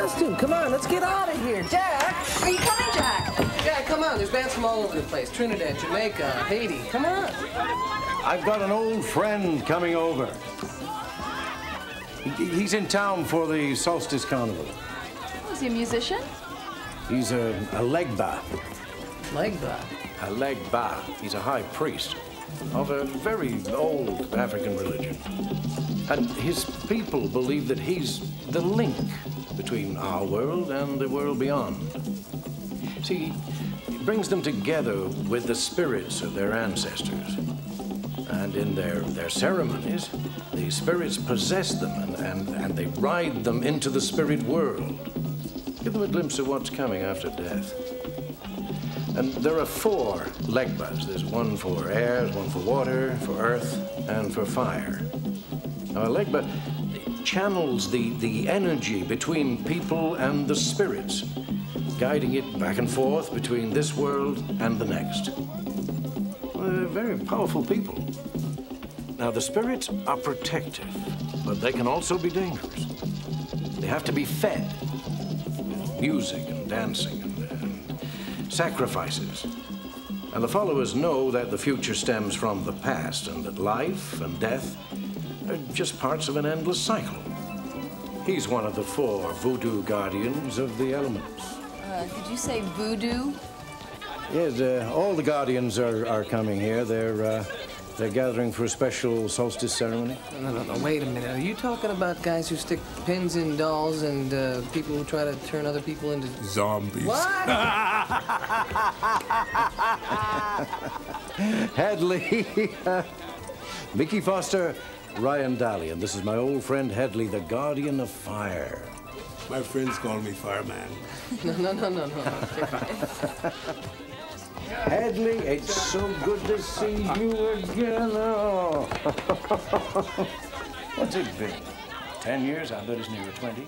Come on, let's get out of here. Jack! Are you coming, Jack? Yeah, come on. There's bands from all over the place. Trinidad, Jamaica, Haiti. Come on. I've got an old friend coming over. He's in town for the Solstice Carnival. Was he a musician? He's a, a legba. Legba. A legba. He's a high priest of a very old African religion. And his people believe that he's the link between our world and the world beyond. See, it brings them together with the spirits of their ancestors. And in their, their ceremonies, the spirits possess them and, and, and they ride them into the spirit world. Give them a glimpse of what's coming after death. And there are four legbas. There's one for air, one for water, for earth, and for fire. Now, a legba channels the, the energy between people and the spirits, guiding it back and forth between this world and the next. They're very powerful people. Now, the spirits are protective, but they can also be dangerous. They have to be fed with music and dancing and, and sacrifices. And the followers know that the future stems from the past and that life and death are just parts of an endless cycle. He's one of the four voodoo guardians of the elements. Uh, did you say voodoo? Yes, uh, all the guardians are, are coming here. They're, uh, they're gathering for a special solstice ceremony. No, no, no. Wait a minute. Are you talking about guys who stick pins in dolls and uh, people who try to turn other people into Zombies. What? Headley, Micki Foster, Ryan Dallion, and this is my old friend Headley, the guardian of fire. My friends call me Fireman. no, no, no, no, no. Headley, it's so good to see you again. Oh. What's it been? Ten years? I bet it's nearer 20.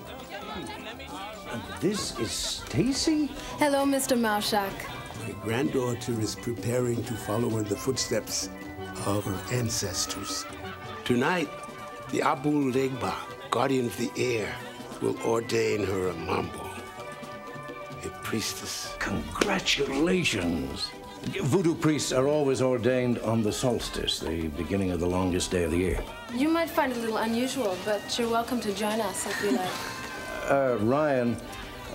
And this is Stacy? Hello, Mr. Marshak. My granddaughter is preparing to follow in the footsteps of her ancestors. Tonight, the Abu Legba, guardian of the air, will ordain her a mambo, a priestess. Congratulations. Voodoo priests are always ordained on the solstice, the beginning of the longest day of the year. You might find it a little unusual, but you're welcome to join us if you like. Uh, Ryan,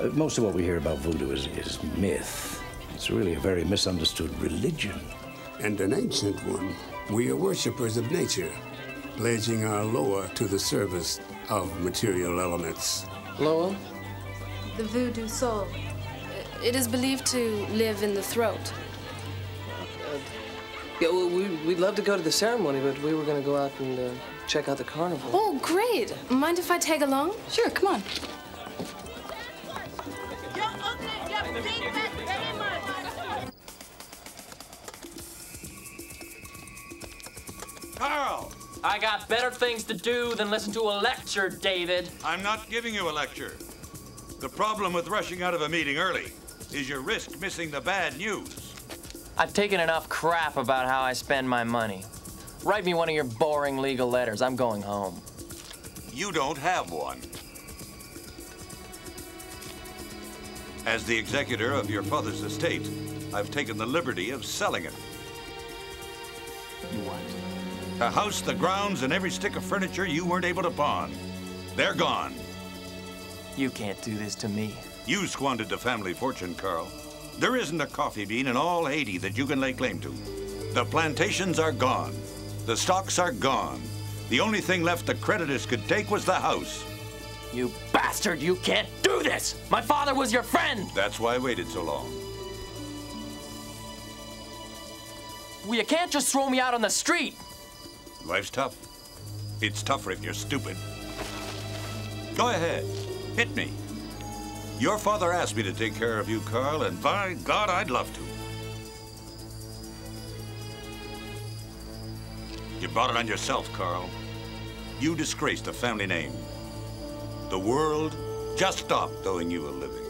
uh, most of what we hear about voodoo is, is myth. It's really a very misunderstood religion. And an ancient one. We are worshippers of nature, pledging our Loa to the service of material elements. Lowell? The voodoo soul. It is believed to live in the throat. Yeah, well, we, we'd love to go to the ceremony, but we were going to go out and uh, check out the carnival. Oh, great. Mind if I tag along? Sure, come on. I got better things to do than listen to a lecture, David. I'm not giving you a lecture. The problem with rushing out of a meeting early is you risk missing the bad news. I've taken enough crap about how I spend my money. Write me one of your boring legal letters. I'm going home. You don't have one. As the executor of your father's estate, I've taken the liberty of selling it. You what? The house, the grounds, and every stick of furniture you weren't able to pawn. They're gone. You can't do this to me. You squandered the family fortune, Carl. There isn't a coffee bean in all Haiti that you can lay claim to. The plantations are gone. The stocks are gone. The only thing left the creditors could take was the house. You bastard, you can't do this! My father was your friend! That's why I waited so long. Well, you can't just throw me out on the street! Life's tough. It's tougher if you're stupid. Go ahead. Hit me. Your father asked me to take care of you, Carl, and by God, I'd love to. You brought it on yourself, Carl. You disgraced a family name. The world just stopped owing you a living.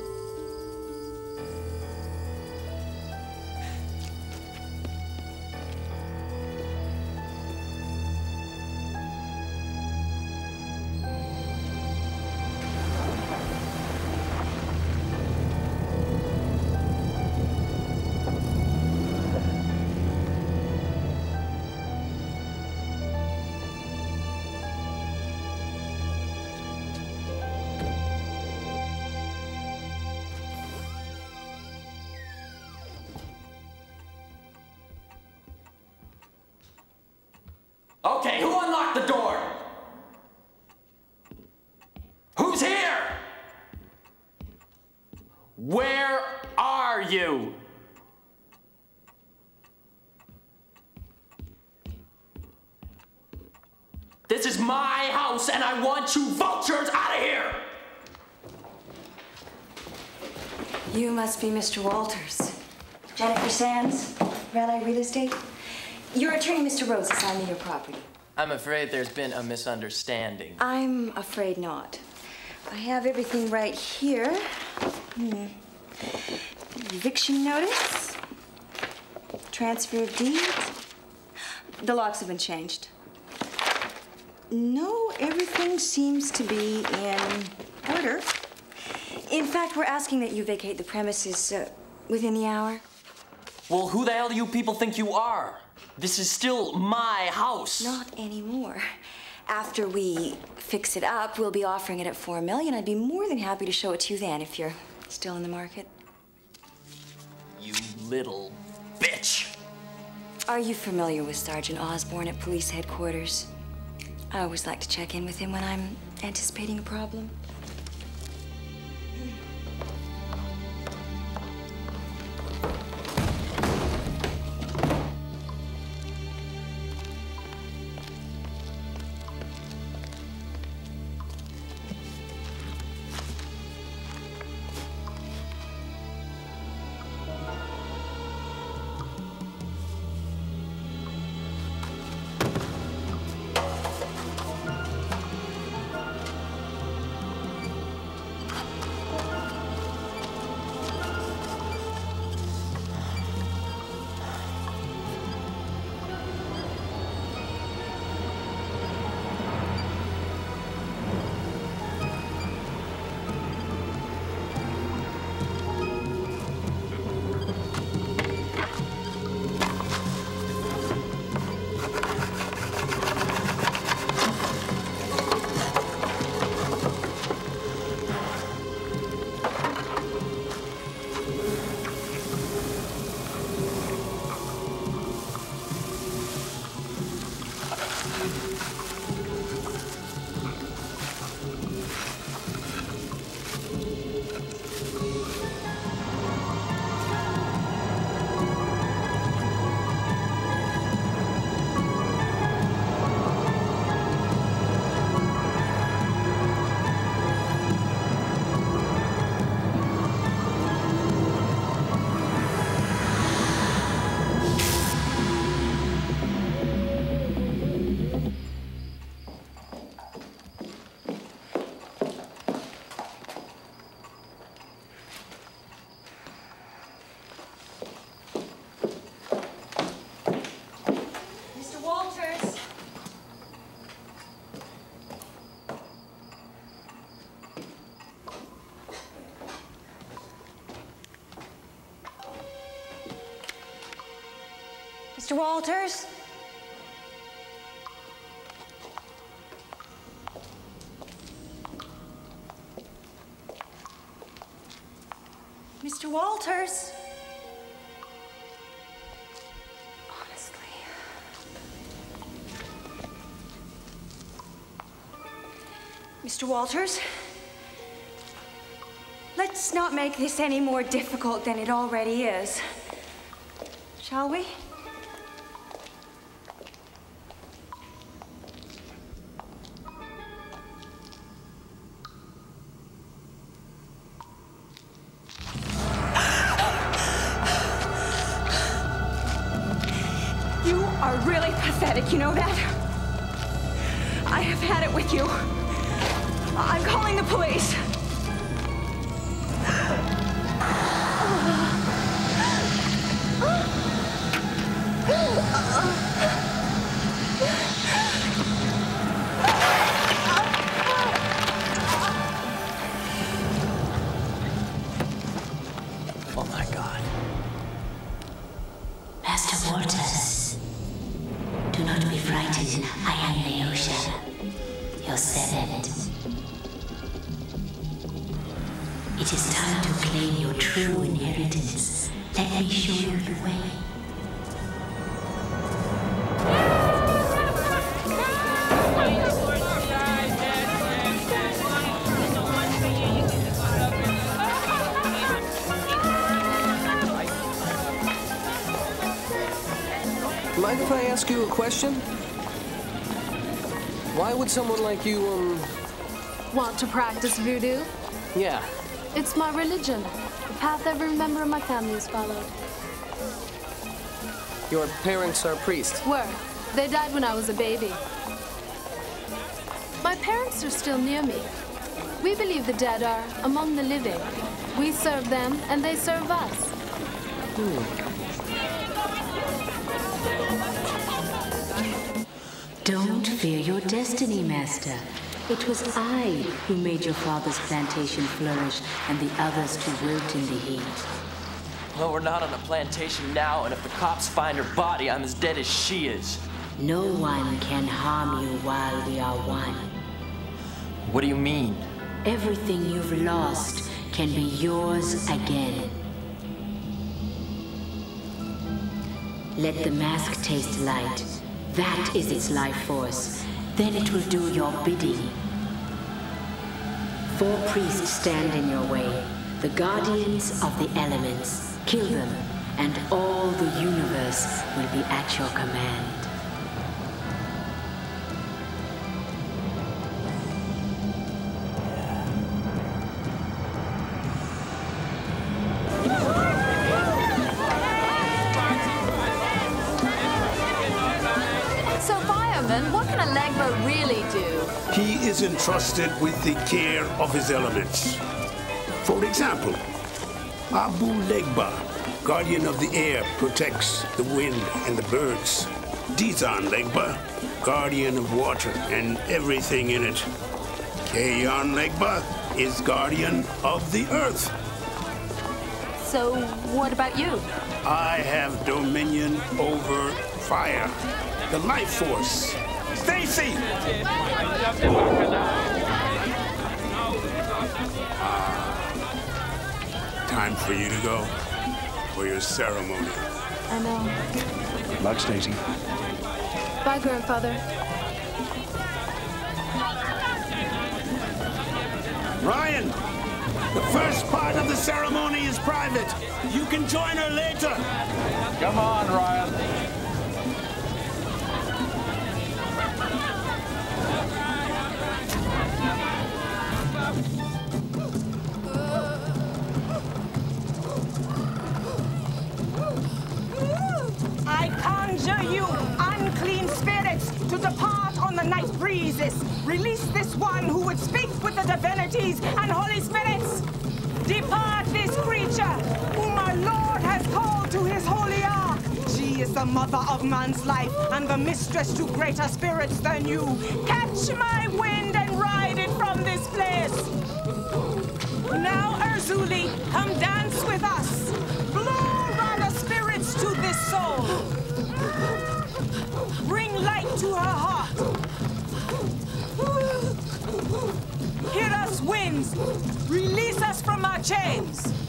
Is my house, and I want you vultures out of here! You must be Mr. Walters. Jennifer Sands, Raleigh Real Estate. Your attorney, Mr. Rhodes, assigned me your property. I'm afraid there's been a misunderstanding. I'm afraid not. I have everything right here. Hmm. Eviction notice, transfer of deeds. The locks have been changed. No, everything seems to be in order. In fact, we're asking that you vacate the premises uh, within the hour. Well, who the hell do you people think you are? This is still my house. Not anymore. After we fix it up, we'll be offering it at four million. I'd be more than happy to show it to you then if you're still in the market. You little bitch. Are you familiar with Sergeant Osborne at police headquarters? I always like to check in with him when I'm anticipating a problem. Mr. Walters? Mr. Walters? Mr. Walters? Let's not make this any more difficult than it already is. Shall we? Ask you a question? Why would someone like you, um, Want to practice voodoo? yeah. It's my religion. The path every member of my family has followed. Your parents are priests. Were. They died when I was a baby. My parents are still near me. We believe the dead are among the living. We serve them, and they serve us. Don't fear your destiny, Master. It was I who made your father's plantation flourish and the others to wilt in the heat. Well, we're not on a plantation now, and if the cops find her body, I'm as dead as she is. No one can harm you while we are one. What do you mean? Everything you've lost can be yours again. Let the mask taste light. That is its life force. Then it will do your bidding. Four priests stand in your way, the guardians of the elements. Kill them, and all the universe will be at your command. Entrusted with the care of his elements. For example, Abu Legba, guardian of the air, protects the wind and the birds. Dizan Legba, guardian of water and everything in it. Kayan Legba is guardian of the earth. So, what about you? I have dominion over fire, the life force. Stacy! Time for you to go for your ceremony. I know. Luck, Stacy. Bye, grandfather. Ryan, the first part of the ceremony is private. You can join her later. Come on, Ryan. Release this one who would speak with the divinities and holy spirits. Depart this creature, whom our Lord has called to his holy ark. She is the mother of man's life and the mistress to greater spirits than you. Catch my wind and ride it from this place. Now, Erzulie, come dance with us. Blow rather spirits to this soul. Bring light to her heart. Hit winds. Release us from our chains.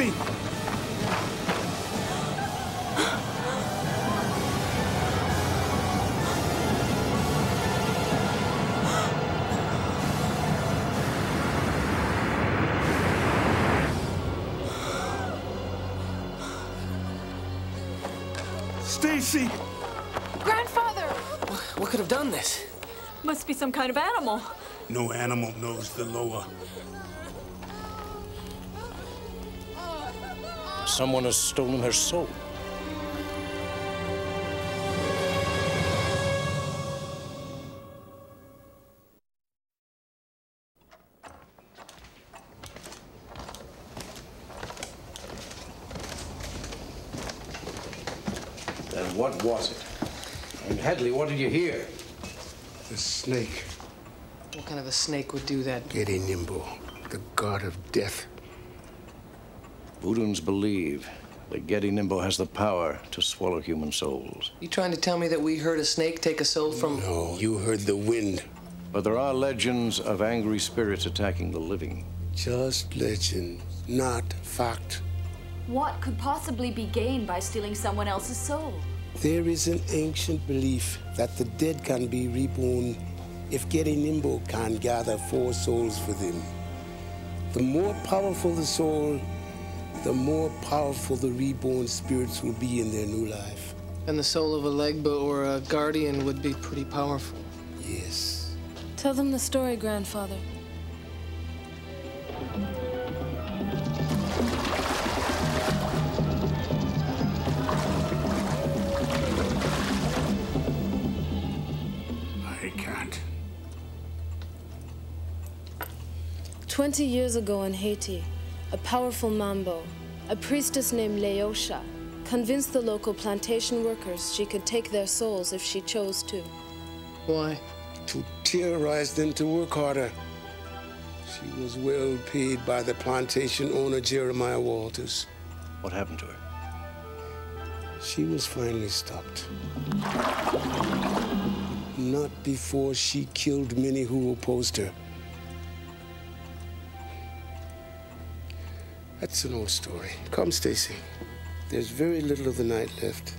Stacy! Stacy! Grandfather! What could have done this? Must be some kind of animal. No animal knows the Loa. Someone has stolen her soul. Then what was it? And Headley, what did you hear? The snake, What kind of a snake would do that? Gedi Nimbo, the god of death. Voodoons believe that Getty Nimbo has the power to swallow human souls. You trying to tell me that we heard a snake take a soul from... No, you heard the wind. But there are legends of angry spirits attacking the living. Just legend, not fact. What could possibly be gained by stealing someone else's soul? There is an ancient belief that the dead can be reborn if Getty Nimbo can gather four souls for them. The more powerful the soul, the more powerful the reborn spirits will be in their new life. And the soul of a Legba or a Guardian would be pretty powerful. Yes. Tell them the story, grandfather. I can't. Twenty years ago in Haiti, a powerful Mambo, a priestess named Leosha, convinced the local plantation workers she could take their souls if she chose to. Why? To terrorize them to work harder. She was well paid by the plantation owner, Jeremiah Walters. What happened to her? She was finally stopped. Not before she killed many who opposed her. That's an old story. Come, Stacy. There's very little of the night left,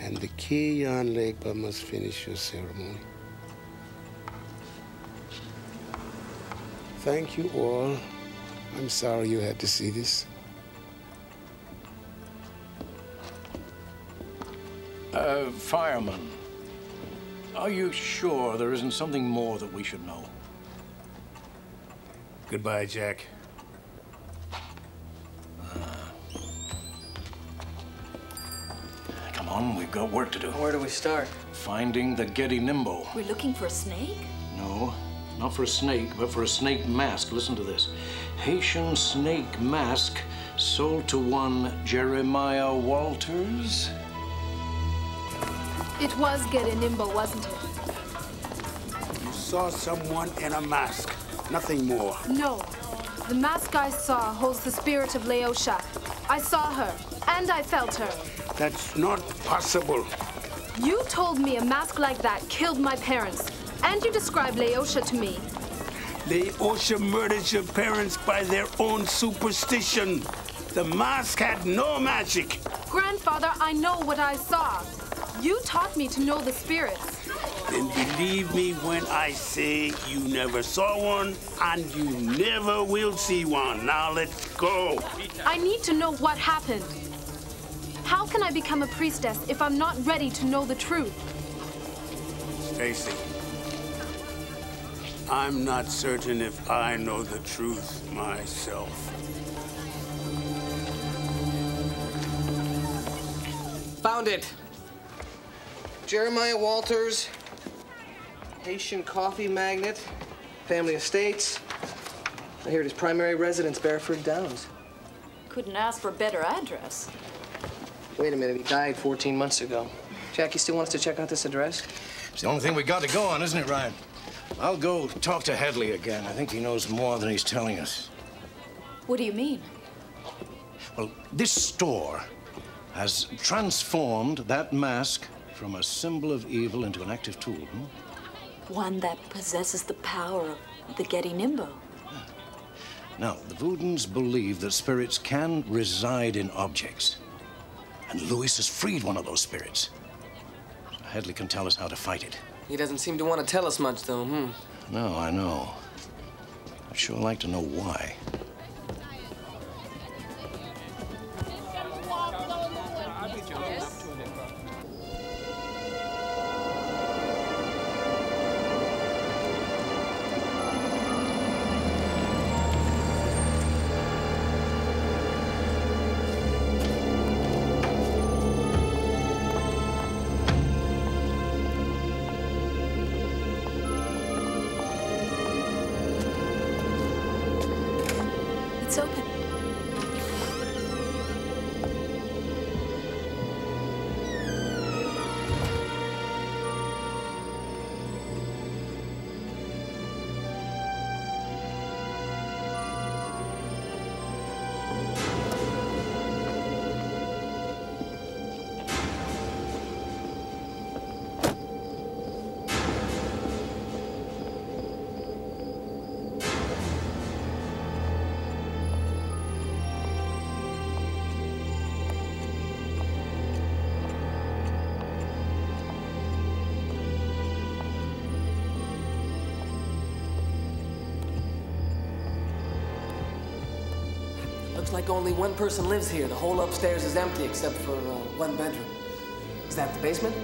and the Kayan Legba must finish your ceremony. Thank you all. I'm sorry you had to see this. Uh, fireman. Are you sure there isn't something more that we should know? Goodbye, Jack. We've got work to do. Where do we start? Finding the Getty Nimbo. We're looking for a snake? No, not for a snake, but for a snake mask. Listen to this. Haitian snake mask sold to one Jeremiah Walters. It was Getty Nimbo, wasn't it? You saw someone in a mask, nothing more. No. The mask I saw holds the spirit of Leosha. I saw her, and I felt her. That's not possible. You told me a mask like that killed my parents, and you described Leosha to me. Leosha murdered your parents by their own superstition. The mask had no magic. Grandfather, I know what I saw. You taught me to know the spirits. Then believe me when I say you never saw one and you never will see one. Now let's go. I need to know what happened. How can I become a priestess if I'm not ready to know the truth? Stacy, I'm not certain if I know the truth myself. Found it. Jeremiah Walters, Haitian coffee magnate, family estates. I hear his primary residence, Bearford Downs. Couldn't ask for a better address. Wait a minute, he died 14 months ago. Jack, Jackie still wants to check out this address? It's the only thing we got to go on, isn't it, Ryan? I'll go talk to Headley again. I think he knows more than he's telling us. What do you mean? Well, this store has transformed that mask from a symbol of evil into an active tool. Hmm? One that possesses the power of the Getty Nimbo. Now, the Voodans believe that spirits can reside in objects. And Lewis has freed one of those spirits. Headley can tell us how to fight it. He doesn't seem to want to tell us much, though, hmm? No, I know. I'd sure like to know why. Like only one person lives here. The whole upstairs is empty except for uh, one bedroom. Is that the basement?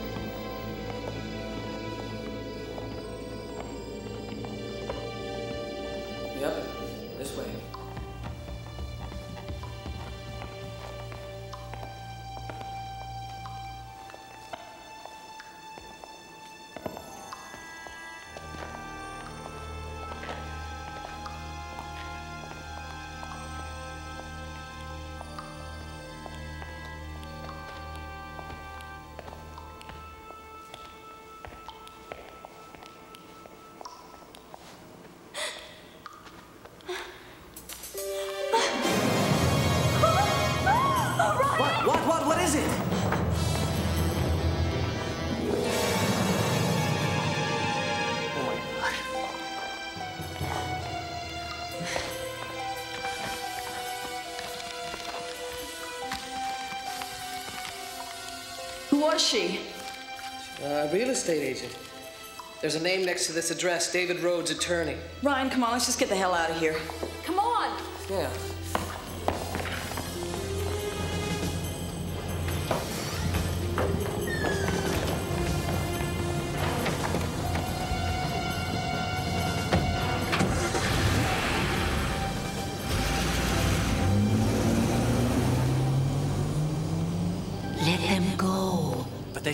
Was she? Uh, real estate agent. There's a name next to this address, David Rhodes, attorney. Ryan, come on, let's just get the hell out of here. Come on! Yeah.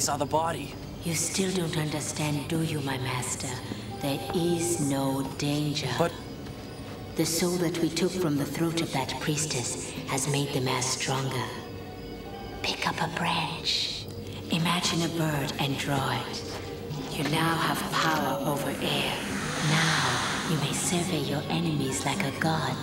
Saw the body. You still don't understand, do you, my master? There is no danger. But The soul that we took from the throat of that priestess has made the mass stronger. Pick up a branch. Imagine a bird and draw it. You now have power over air. Now you may survey your enemies like a god.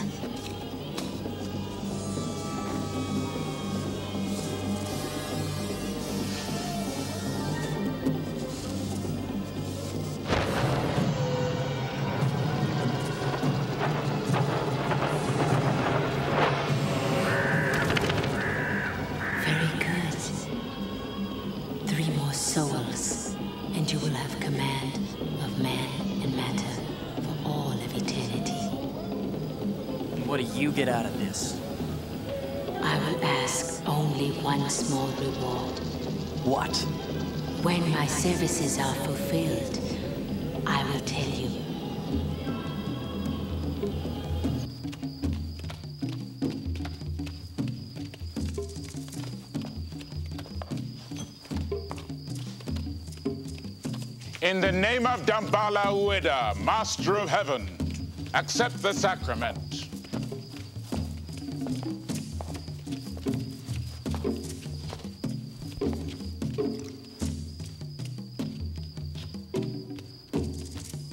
In the name of Dambala Ueda, Master of Heaven, accept the sacrament.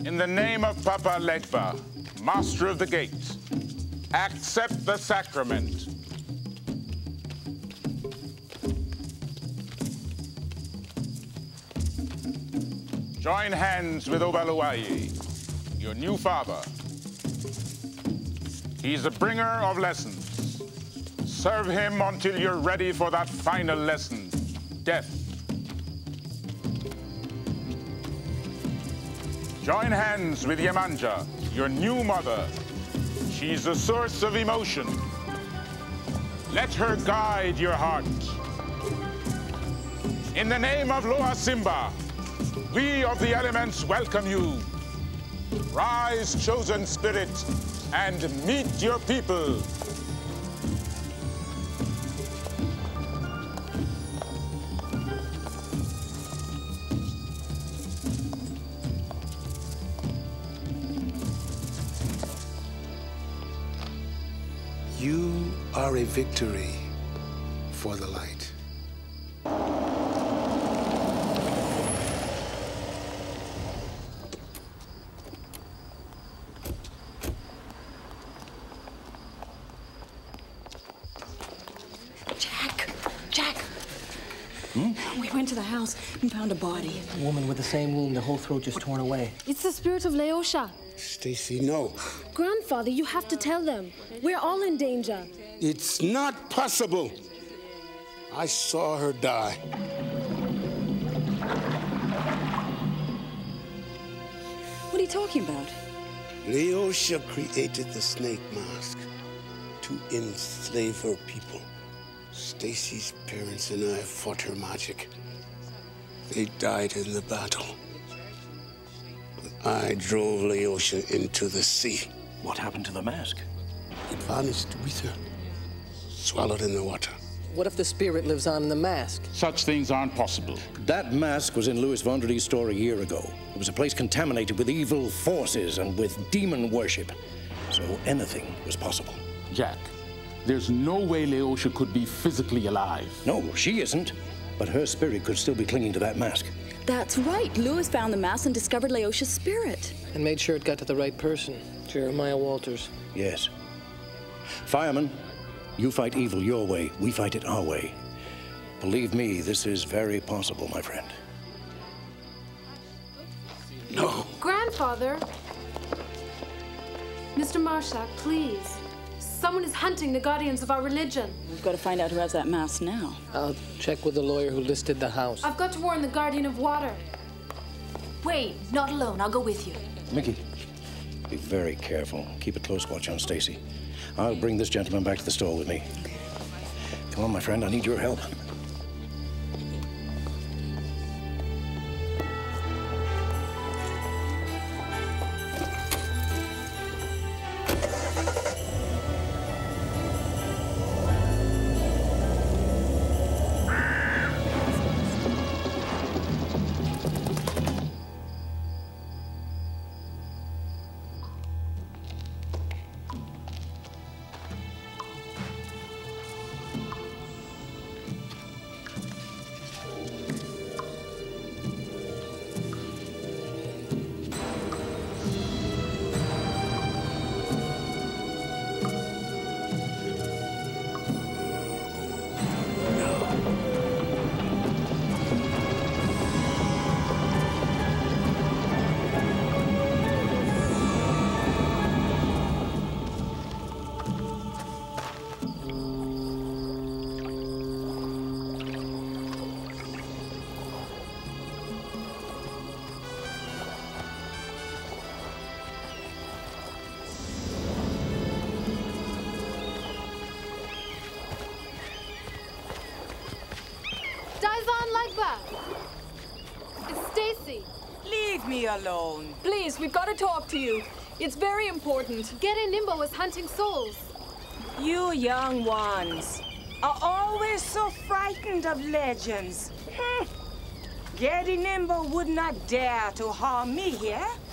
In the name of Papa Legba, Master of the Gate, accept the sacrament. Join hands with Obaluaye, your new father. He's the bringer of lessons. Serve him until you're ready for that final lesson, death. Join hands with Yemanja, your new mother. She's the source of emotion. Let her guide your heart. In the name of Loa Simba, we of the elements welcome you. Rise, chosen spirit, and meet your people. You are a victory for the light. Jack! Jack! Hmm? We went to the house and found a body. A woman with the same wound, the whole throat just torn away. It's the spirit of Leosha. Stacy, no. Grandfather, you have to tell them. We're all in danger. It's not possible. I saw her die. What are you talking about? Leosha created the snake mask to enslave her people. Stacy's parents and I fought her magic. They died in the battle. I drove Leosha into the sea. What happened to the mask? It vanished with her, swallowed in the water. What if the spirit lives on in the mask? Such things aren't possible. That mask was in Lewis Vendredi's store a year ago. It was a place contaminated with evil forces and with demon worship. So anything was possible. Jack, there's no way Leosha could be physically alive. No, she isn't. But her spirit could still be clinging to that mask. That's right. Lewis found the mask and discovered Leosha's spirit. And made sure it got to the right person, Jeremiah Walters. Yes. Fireman, you fight evil your way, we fight it our way. Believe me, this is very possible, my friend. No. Grandfather! Mr. Marshak, please. Someone is hunting the guardians of our religion. We've got to find out who has that mask now. I'll check with the lawyer who listed the house. I've got to warn the guardian of water. Wait, not alone. I'll go with you. Micki, be very careful. Keep a close watch on Stacy. I'll bring this gentleman back to the store with me. Come on, my friend, I need your help. Leave me alone. Please, we've got to talk to you. It's very important. Getting Nimbo is hunting souls. You young ones are always so frightened of legends. Geddy Nimbo would not dare to harm me here. Run,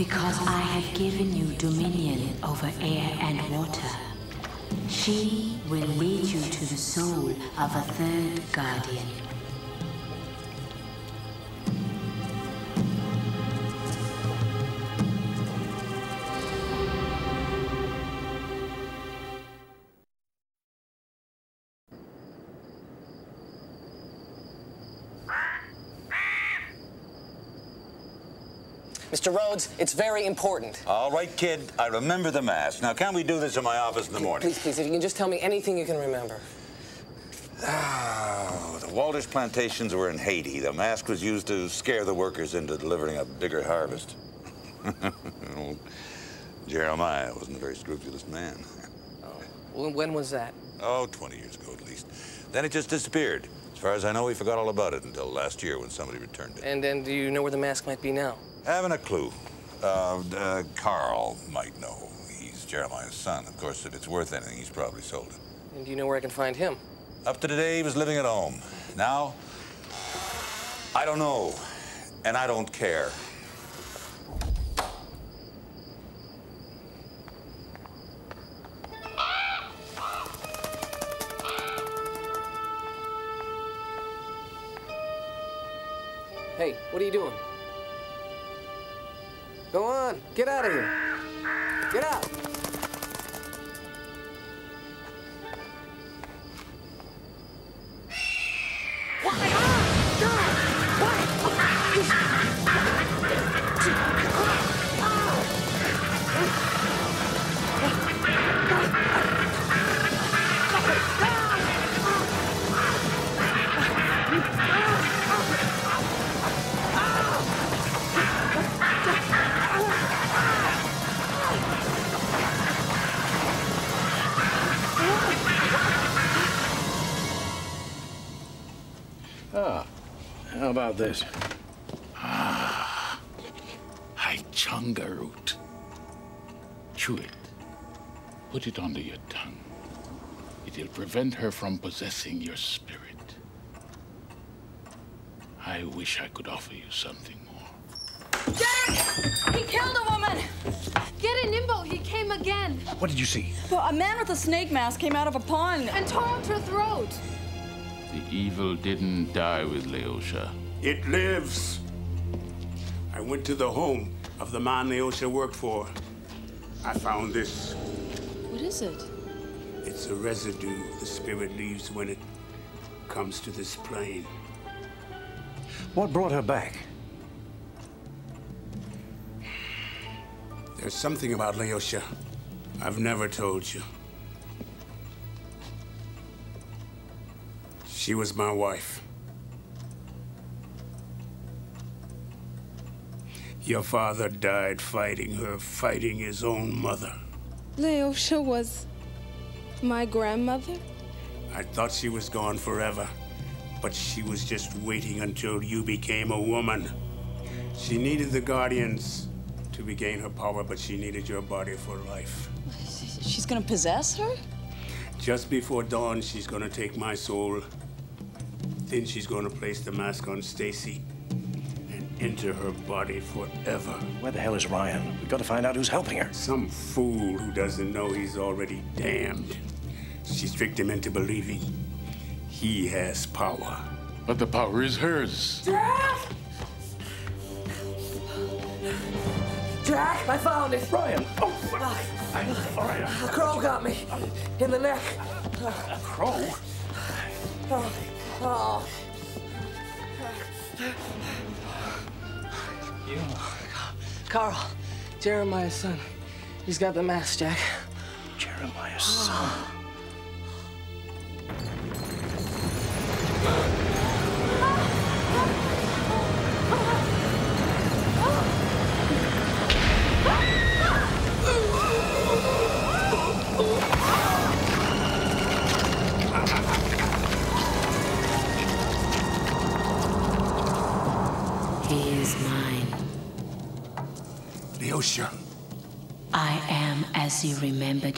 Because I have given you dominion over air and water. She will lead you to the soul of a third guardian. Mr. Rhodes, it's very important. All right, kid. I remember the mask. Now, can we do this in my office in the morning? Please, please, if you can just tell me anything you can remember. Oh, the Walters plantations were in Haiti. The mask was used to scare the workers into delivering a bigger harvest. Old Jeremiah wasn't a very scrupulous man. Oh, when, when was that? Oh, 20 years ago at least. Then it just disappeared. As far as I know, we forgot all about it until last year when somebody returned it. And then do you know where the mask might be now? Having a clue. Uh, uh, Carl might know. He's Jeremiah's son. Of course, if it's worth anything, he's probably sold it. And do you know where I can find him? Up to today, he was living at home. Now, I don't know, and I don't care. Hey, what are you doing? Go on, get out of here. Get out. About this? Ah, Haichanga root. Chew it. Put it under your tongue. It'll prevent her from possessing your spirit. I wish I could offer you something more. Jack! He killed a woman! Get in Nimbo, he came again. What did you see? Well, a man with a snake mask came out of a pond. And tore out her throat. The evil didn't die with Leosha. It lives. I went to the home of the man Leosha worked for. I found this. What is it? It's a residue the spirit leaves when it comes to this plane. What brought her back? There's something about Leosha I've never told you. She was my wife. Your father died fighting her, fighting his own mother. Leosha was my grandmother? I thought she was gone forever, but she was just waiting until you became a woman. She needed the Guardians to regain her power, but she needed your body for life. She's gonna possess her? Just before dawn, she's gonna take my soul. Then she's gonna place the mask on Stacy and enter her body forever. Where the hell is Ryan? We've gotta find out who's helping her. Some fool who doesn't know he's already damned. She's tricked him into believing he has power. But the power is hers. Jack! Jack, I found it. Ryan! Oh, Ryan. A crow got me in the neck. A crow? Oh. oh. You. Carl, Jeremiah's son. He's got the mask, Jack. Jeremiah's son.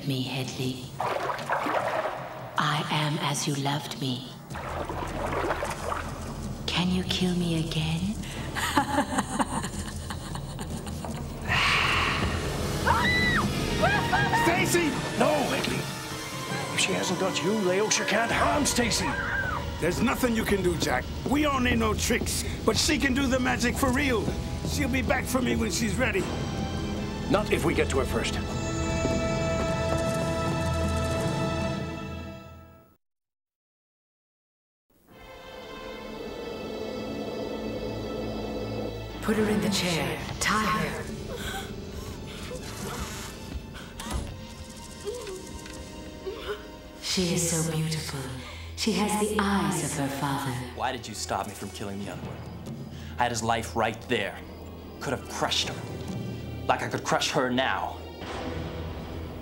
Remembered me, Headley. I am as you loved me. Can you kill me again? Stacy! No, Whitley. If she hasn't got you, Leosha can't harm Stacy. There's nothing you can do, Jack. We don't need no tricks, but she can do the magic for real. She'll be back for me when she's ready. Not if we get to her first. Chair. Tie her. She is so beautiful. She has the eyes of her father. Why did you stop me from killing the other one? I had his life right there. Could have crushed her. Like I could crush her now.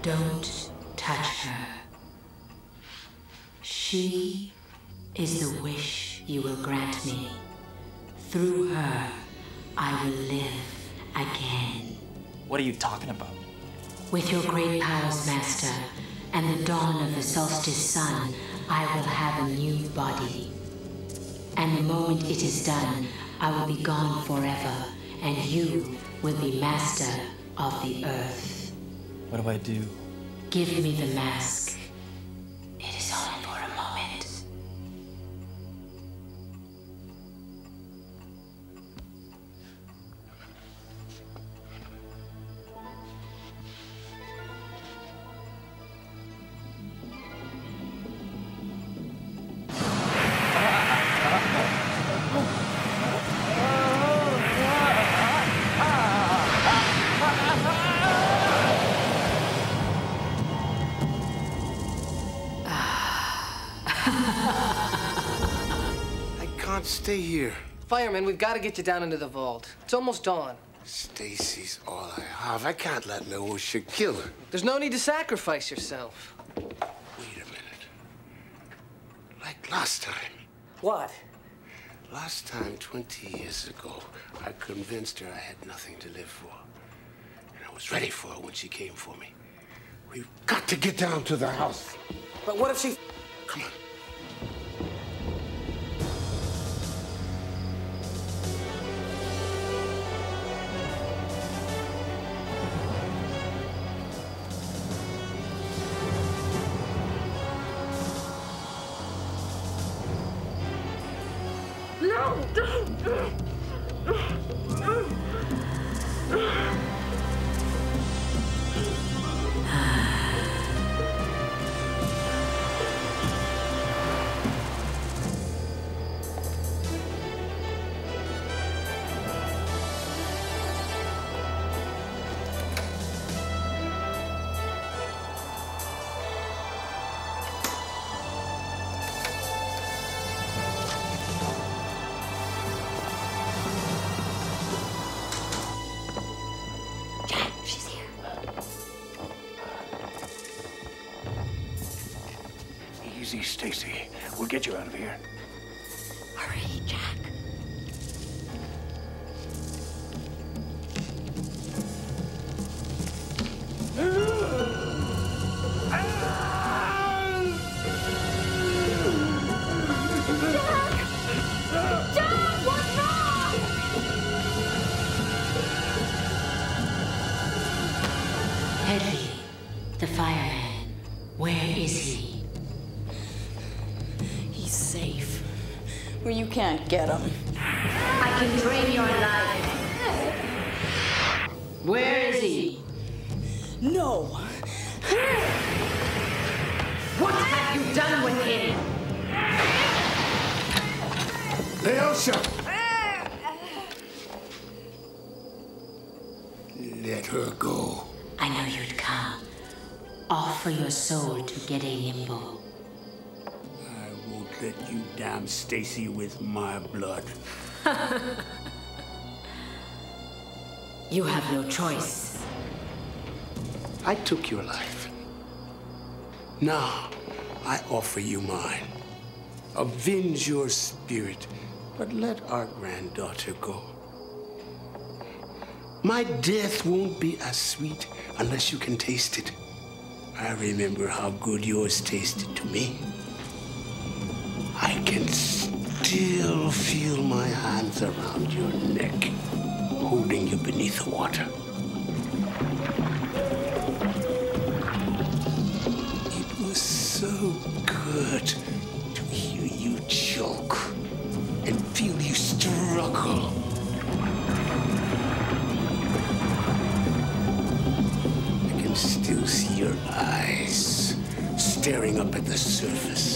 Don't touch her. She is the wish you will grant me. Through her, I will live again. What are you talking about? With your great powers, Master, and the dawn of the solstice sun, I will have a new body. And the moment it is done, I will be gone forever, and you will be master of the earth. What do I do? Give me the mask. Fireman, we've got to get you down into the vault. It's almost dawn. Stacy's all I have. I can't let Leosha kill her. There's no need to sacrifice yourself. Wait a minute. Like last time. What? Last time, 20 years ago, I convinced her I had nothing to live for. And I was ready for her when she came for me. We've got to get down to the house. But what if she... Come on. Out of here. Get him. I can drain your life. Where is he? No. What have you done with him? Leosha! Let her go. I know you'd come. Offer your soul to get a limbo. I won't let you damn Stacy with my blood. You have no choice. I took your life. Now, I offer you mine. Avenge your spirit, but let our granddaughter go. My death won't be as sweet unless you can taste it. I remember how good yours tasted to me. I can still feel my hands around your neck, holding you beneath the water. It was so good to hear you choke and feel you struggle. I can still see your eyes staring up at the surface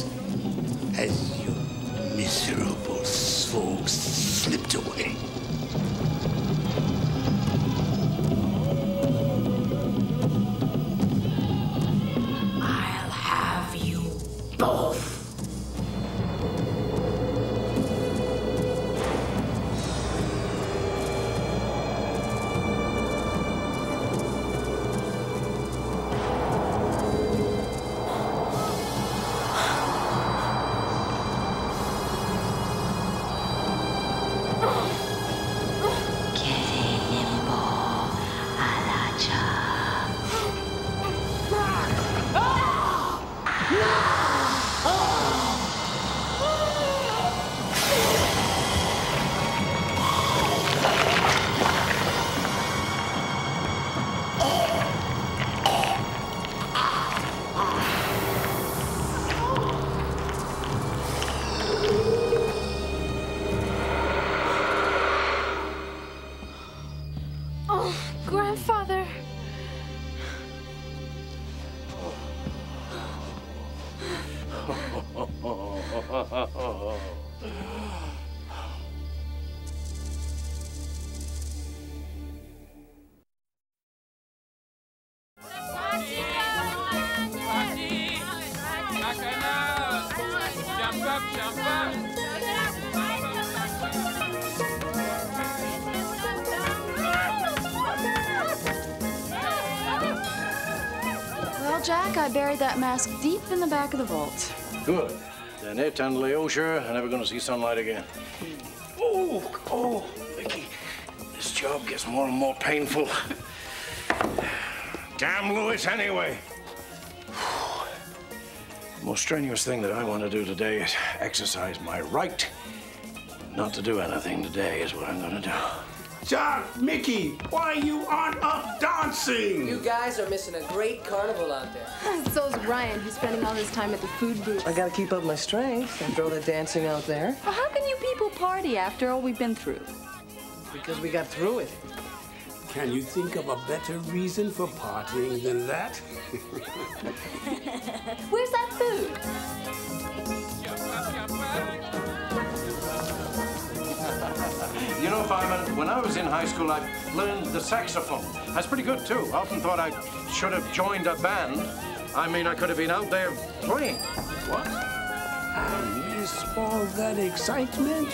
grandfather. Buried deep in the back of the vault. Good. Then it and Leosha are never going to see sunlight again. Oh, oh, Micki, this job gets more and more painful. Damn Lewis, anyway. The most strenuous thing that I want to do today is exercise my right not to do anything today is what I'm going to do. John, Micki, why you aren't up dancing? You guys are missing a great carnival out there. So's Ryan. He's spending all his time at the food booth. I gotta keep up my strength and throw the dancing out there Well, how can you people party after all we've been through? because we got through it. Can you think of a better reason for partying than that? Where's that food? Fireman, when I was in high school, I learned the saxophone. That's pretty good, too. I often thought I should have joined a band. I mean, I could have been out there playing. What? Ah, I miss all that excitement.